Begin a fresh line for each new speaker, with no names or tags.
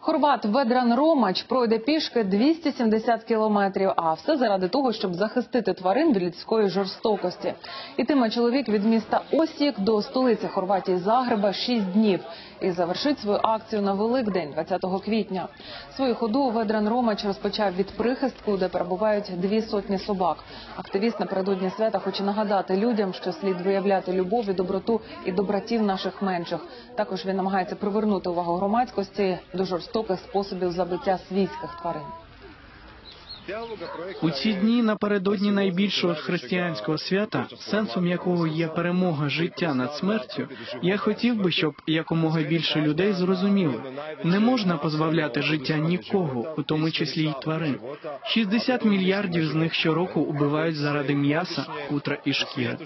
Хорват Ведран Ромач пройде пішки 270 кілометрів, а все заради того, щоб захистити тварин від людської жорстокості. Ітиме чоловік від міста Осік до столиці Хорватії Загреба 6 днів і завершить свою акцію на Великдень, 20 квітня. Свою ходу Ведран Ромач розпочав від прихистку, де перебувають дві сотні собак. Активіст напередодні свята хоче нагадати людям, що слід виявляти любов і доброту і до братів наших менших. Також він намагається привернути увагу громадськості до жорстоких способів забиття свійських тварин.
У ці дні напередодні найбільшого християнського свята, сенсом якого є перемога життя над смертю, я хотів би, щоб якомога більше людей зрозуміли, не можна позбавляти життя нікого, у тому числі й тварин. 60 мільярдів з них щороку убивають заради м'яса, хутра і шкіри.